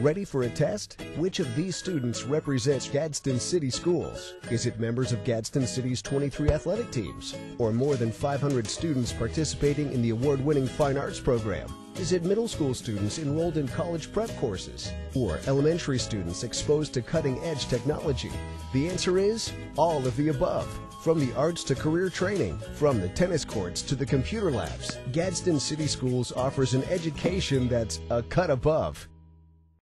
Ready for a test? Which of these students represents Gadsden City Schools? Is it members of Gadsden City's 23 athletic teams? Or more than 500 students participating in the award-winning Fine Arts program? Is it middle school students enrolled in college prep courses? Or elementary students exposed to cutting-edge technology? The answer is all of the above. From the arts to career training, from the tennis courts to the computer labs, Gadsden City Schools offers an education that's a cut above.